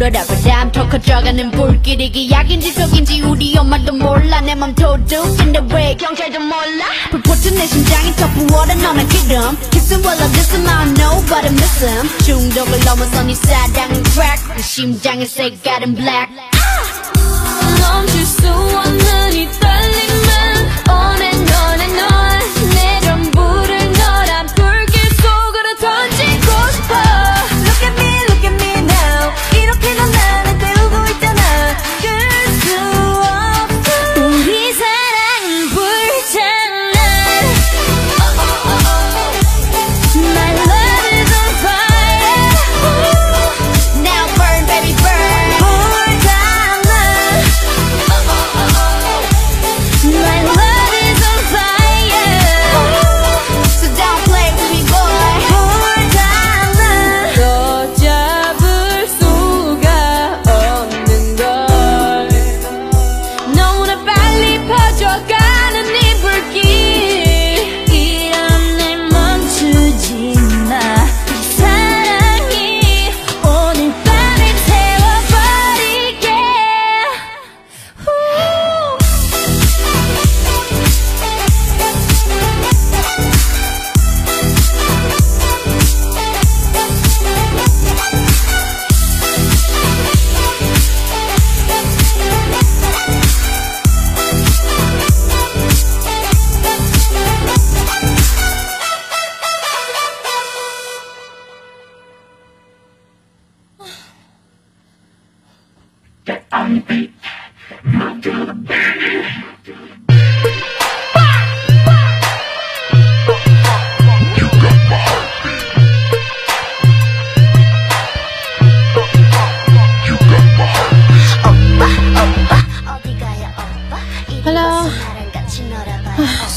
불어라 바람 더 커져가는 불길이 기 약인지 속인지 우리 엄마도 몰라. 내 맘 도둑인데 왜 경찰도 몰라? 불붙은 내 심장이 더 부어라 너는 기름. Kiss him while I diss him I don't know but I miss him. 중독을 넘어서 네 사랑은 crack. 내 심장의 색깔은 black. 멈출 수 없는 이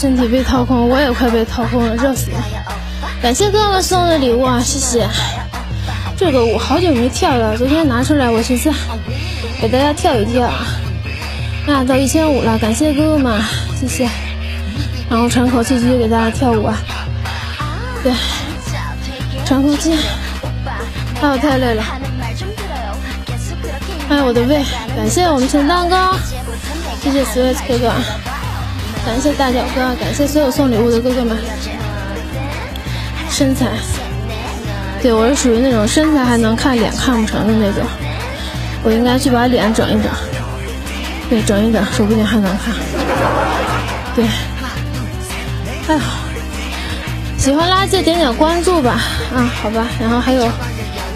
身体被掏空，我也快被掏空了，热死了。感谢哥们送的礼物啊，谢谢。这个舞好久没跳了，昨天拿出来，我寻思给大家跳一跳啊。那到一千五了，感谢哥哥们，谢谢。然后喘口气，继续给大家跳舞啊。对，喘口气。哎，我太累了。哎，我的胃，感谢我们陈蛋糕。谢谢 Sweet 哥哥，感谢大脚哥，感谢所有送礼物的哥哥们。身材，对我是属于那种身材还能看脸看不成的那种，我应该去把脸整一整，对，整一整，说不定还能看。对，哎呀，喜欢垃圾点点关注吧，啊，好吧，然后还有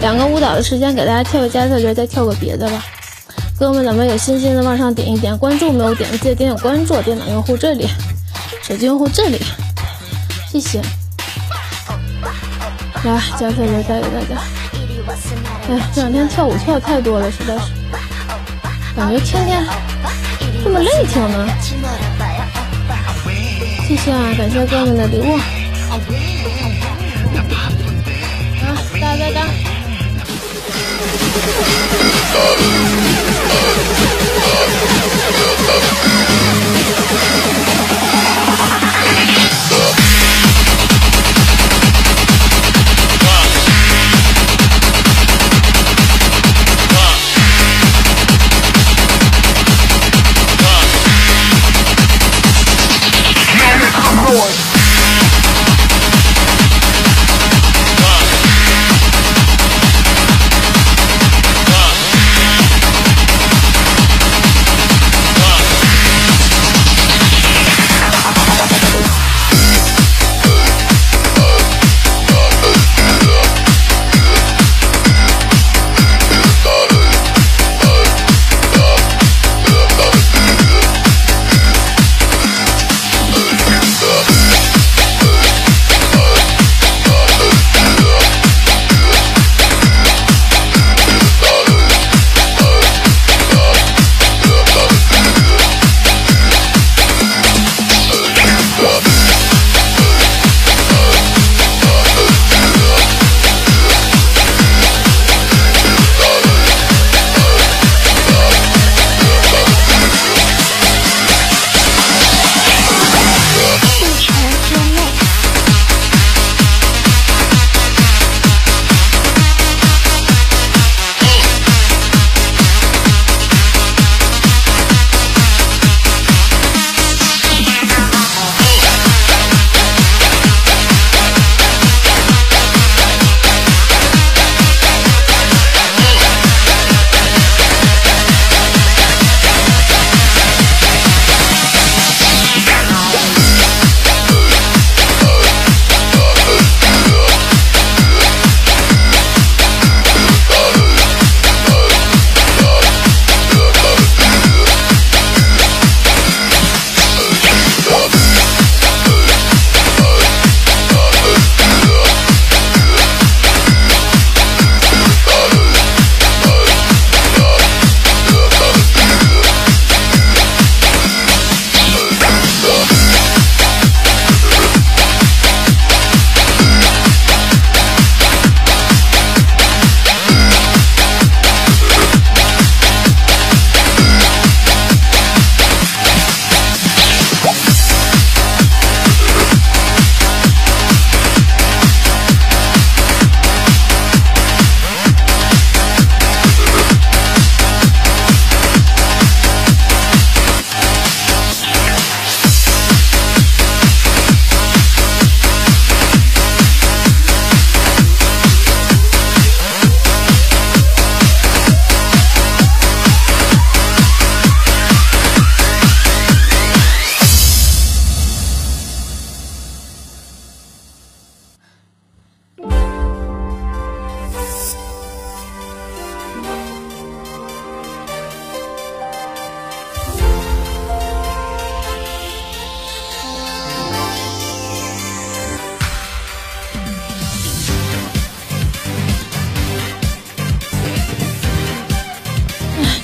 两个舞蹈的时间，给大家跳个加特林，再跳个别的吧。哥们，咱们有信心的往上点一点，关注没有点的记得点点关注。电脑用户这里，手机用户这里，谢谢。来，加特别带给大家。哎，这两天跳舞跳的太多了，实在是，感觉天天这么累挺呢。谢谢啊，感谢哥们的礼物。啊，哒哒哒。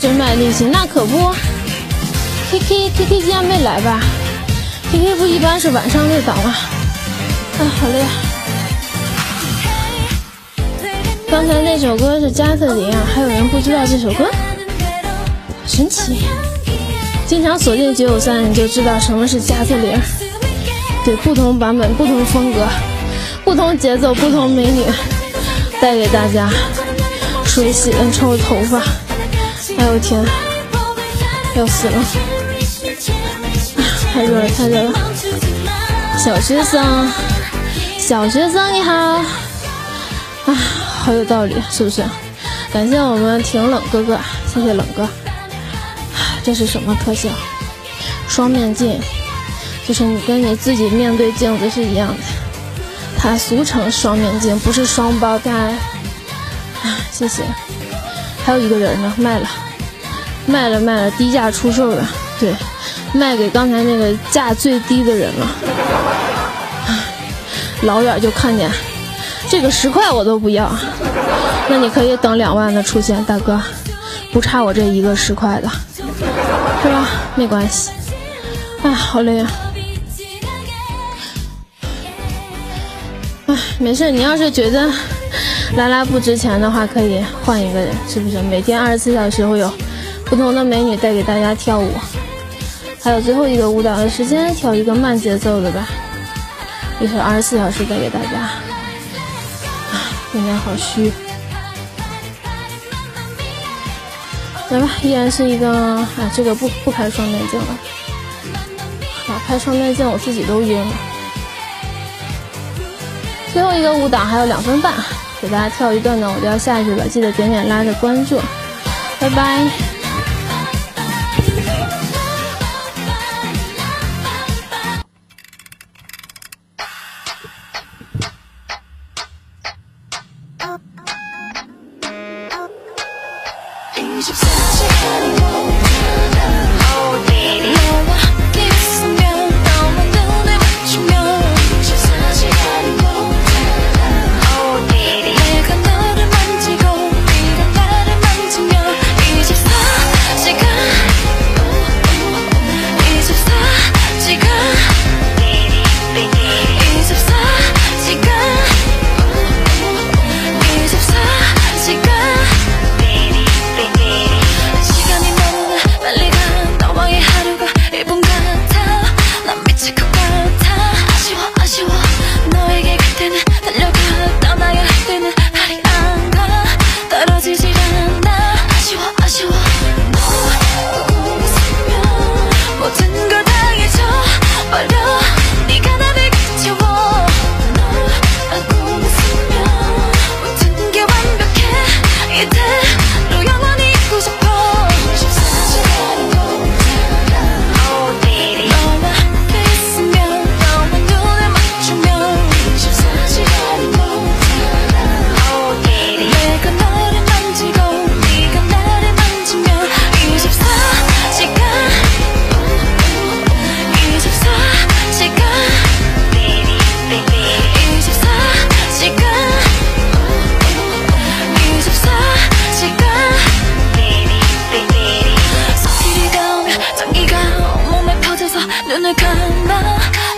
真卖力气，那可不。K K K K 今天没来吧？K K 不一般是晚上那档吗？哎，好累啊！刚才那首歌是加特林啊，还有人不知道这首歌，神奇！经常锁定九九三，你就知道什么是加特林。对，不同版本、不同风格、不同节奏、不同美女，带给大家水洗了抽头发。哎呦天，要死了！太热了，太热了！小学生，小学生你好，啊，好有道理，是不是？感谢我们挺冷哥哥，谢谢冷哥。这是什么特效？双面镜，就是你跟你自己面对镜子是一样的。它俗称双面镜，不是双胞胎。谢谢。还有一个人呢，卖了，卖了，卖了，低价出售了。对，卖给刚才那个价最低的人了。老远就看见，这个十块我都不要。那你可以等两万的出现，大哥，不差我这一个十块的。是吧？没关系。哎，好累啊！哎，没事。你要是觉得拉拉不值钱的话，可以换一个人，是不是？每天二十四小时会有不同的美女带给大家跳舞。还有最后一个舞蹈的时间，跳一个慢节奏的吧。一首二十四小时带给大家。今天好虚。来吧，依然是一个啊，这个不不开双面镜了，啊，拍双面镜我自己都晕了。最后一个舞蹈还有两分半，给大家跳一段呢，我就要下去了，记得点点拉着关注，拜拜。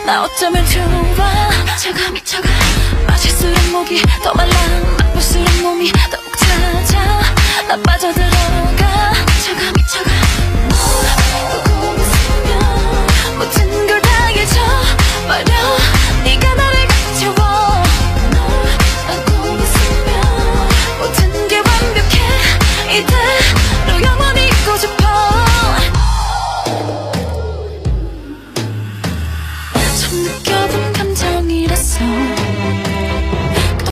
나 어쩌면 좋아? 차가 미쳐가 마실수록 목이 더 말라. 맛볼수록 몸이 더욱 찾아 나 빠져들어가. 차가 미쳐가